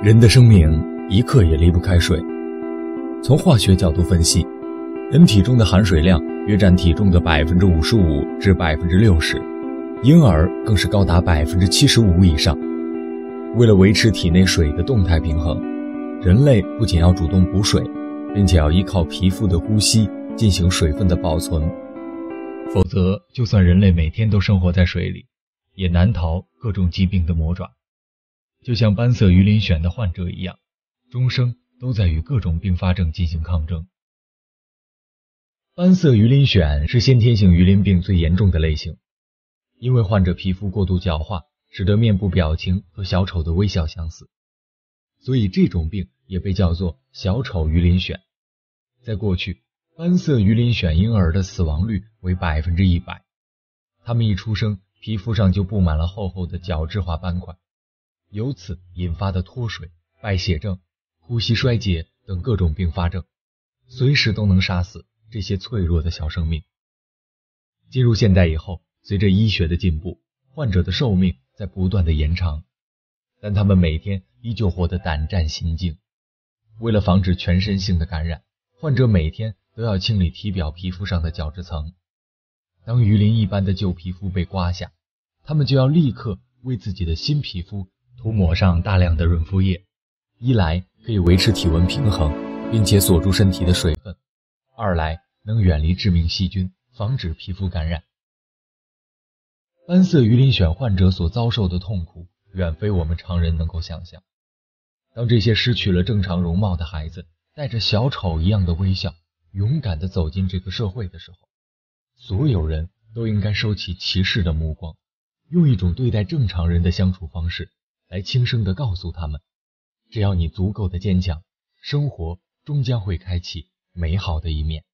人的生命一刻也离不开水。从化学角度分析，人体中的含水量约占体重的百分之五十五至百分之六十，婴儿更是高达百分之七十五以上。为了维持体内水的动态平衡，人类不仅要主动补水，并且要依靠皮肤的呼吸进行水分的保存。否则，就算人类每天都生活在水里，也难逃各种疾病的魔爪。就像斑色鱼鳞癣的患者一样，终生都在与各种并发症进行抗争。斑色鱼鳞癣是先天性鱼鳞病最严重的类型，因为患者皮肤过度角化，使得面部表情和小丑的微笑相似，所以这种病也被叫做小丑鱼鳞癣。在过去，斑色鱼鳞癣婴儿的死亡率为百分之一百，他们一出生皮肤上就布满了厚厚的角质化斑块。由此引发的脱水、败血症、呼吸衰竭等各种并发症，随时都能杀死这些脆弱的小生命。进入现代以后，随着医学的进步，患者的寿命在不断的延长，但他们每天依旧活得胆战心惊。为了防止全身性的感染，患者每天都要清理体表皮肤上的角质层。当鱼鳞一般的旧皮肤被刮下，他们就要立刻为自己的新皮肤。涂抹上大量的润肤液，一来可以维持体温平衡，并且锁住身体的水分；二来能远离致命细菌，防止皮肤感染。斑色鱼鳞癣患者所遭受的痛苦，远非我们常人能够想象。当这些失去了正常容貌的孩子，带着小丑一样的微笑，勇敢地走进这个社会的时候，所有人都应该收起歧视的目光，用一种对待正常人的相处方式。来轻声的告诉他们：只要你足够的坚强，生活终将会开启美好的一面。